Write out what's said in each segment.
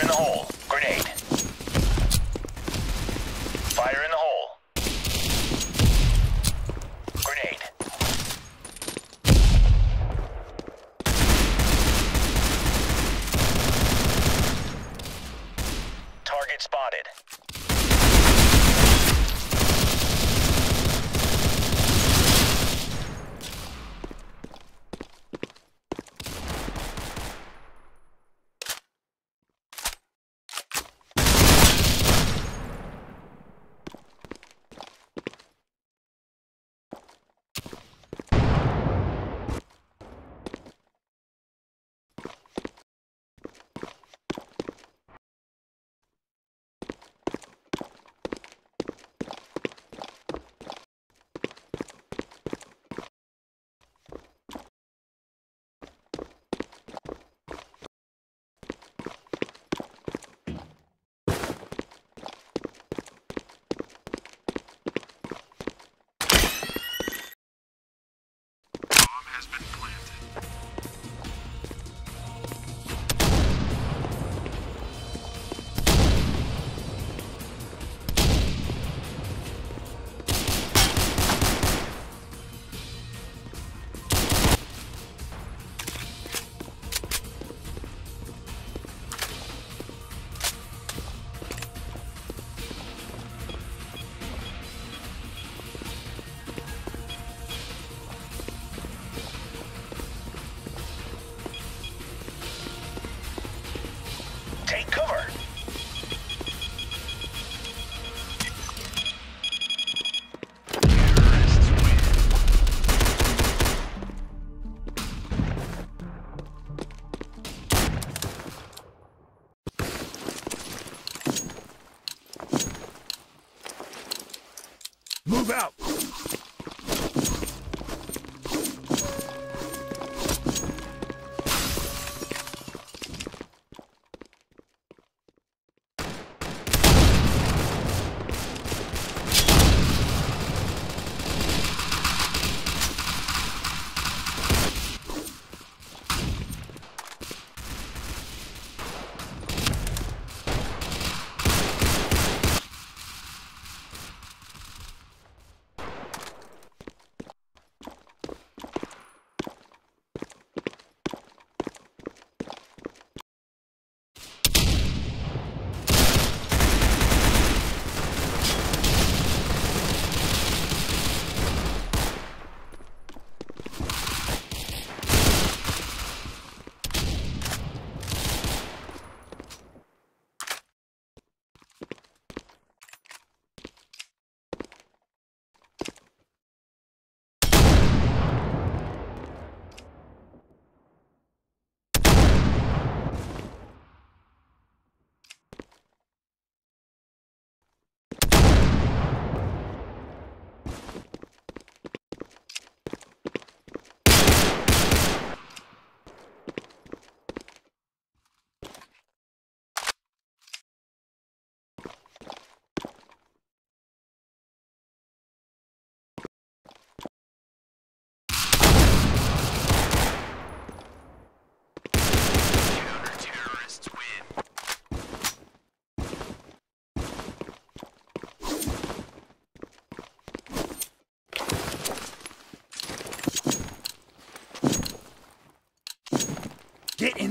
In the hole. Grenade. Fire in the hole. Grenade. Target spotted. Take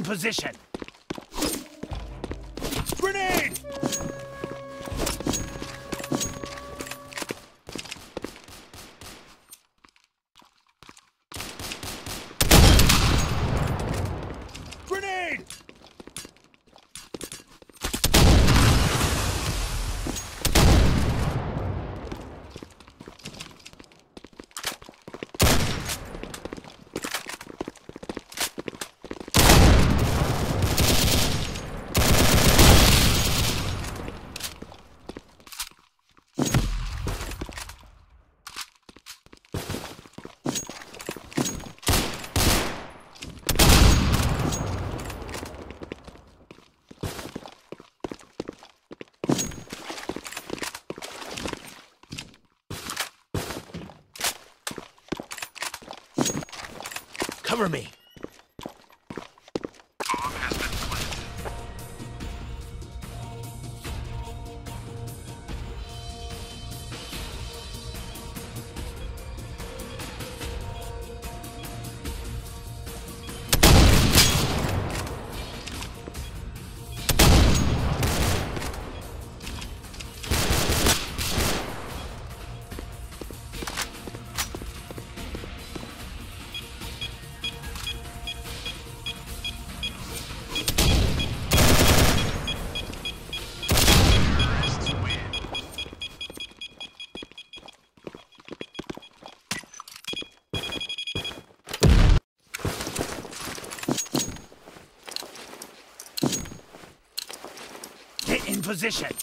position! Grenade! Grenade! Cover me. Position.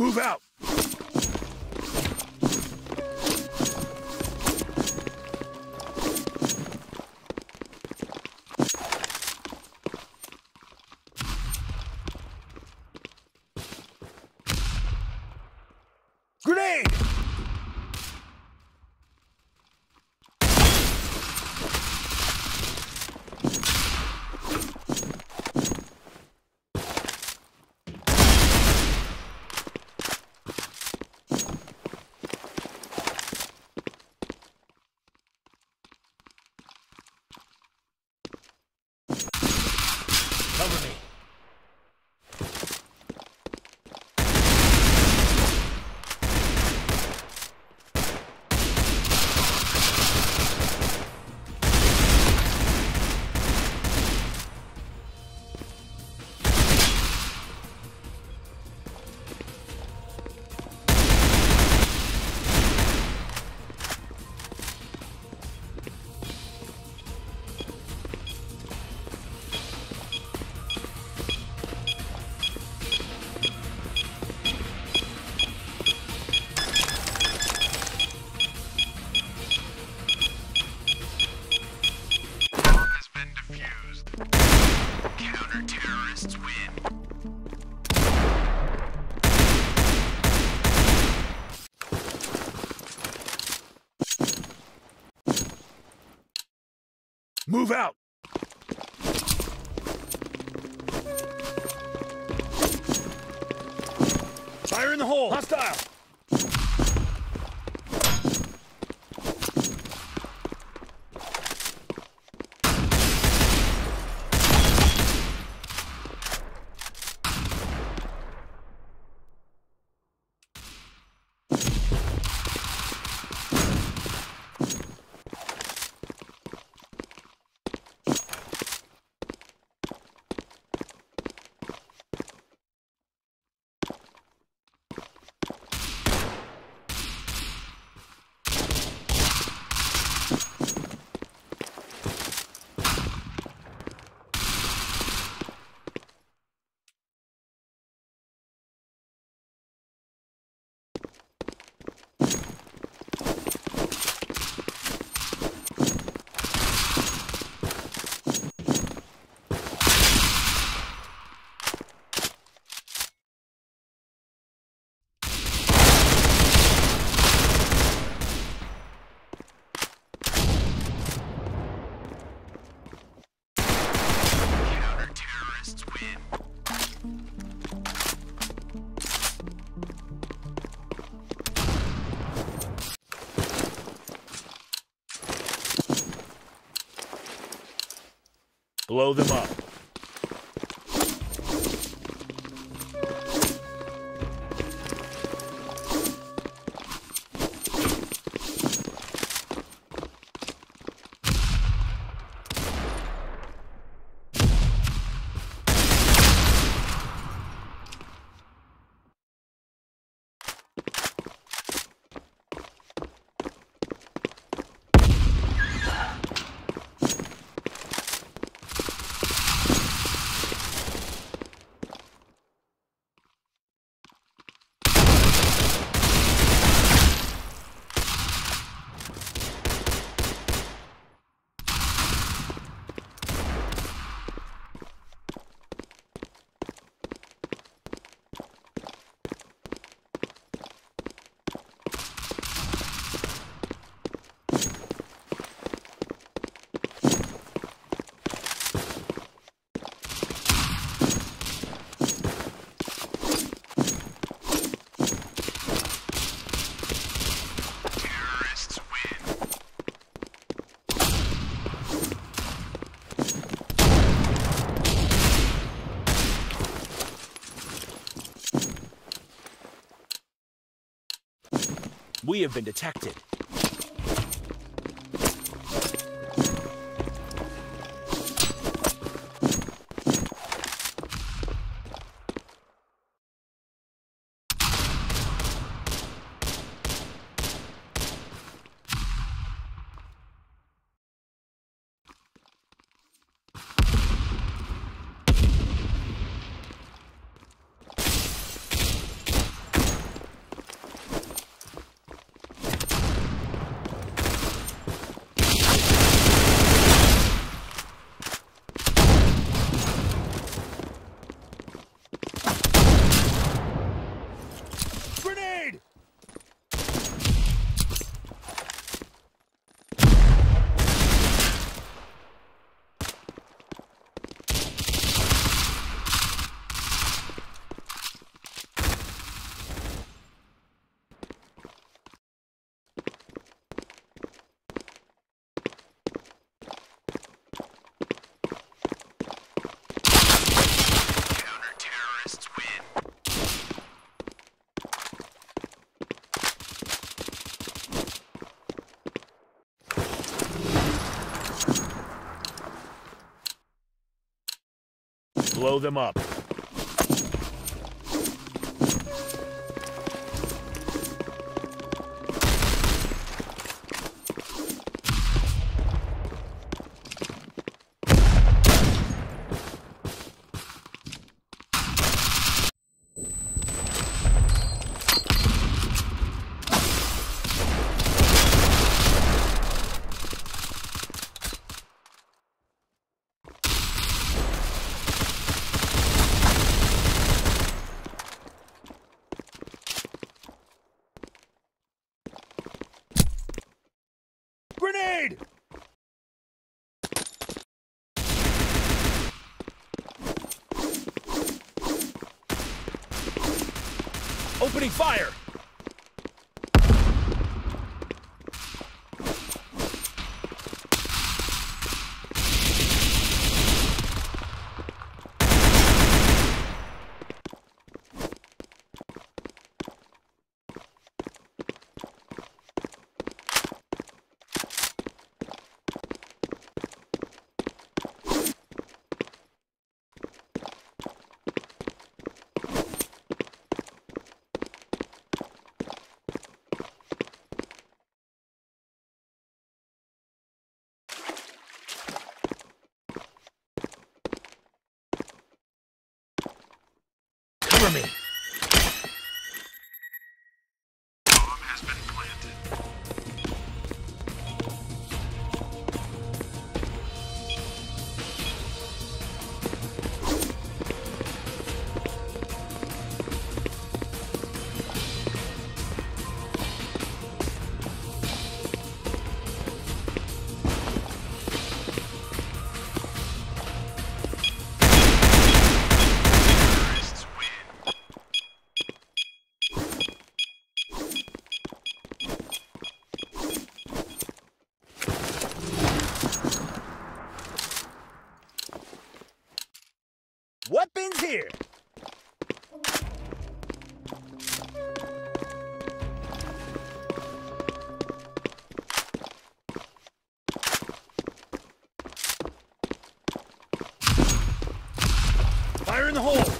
Move out! Fire in the hole! Hostile! Win. Blow them up. We have been detected. Blow them up. Grenade! Opening fire! Cover me! in the hole!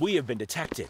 We have been detected.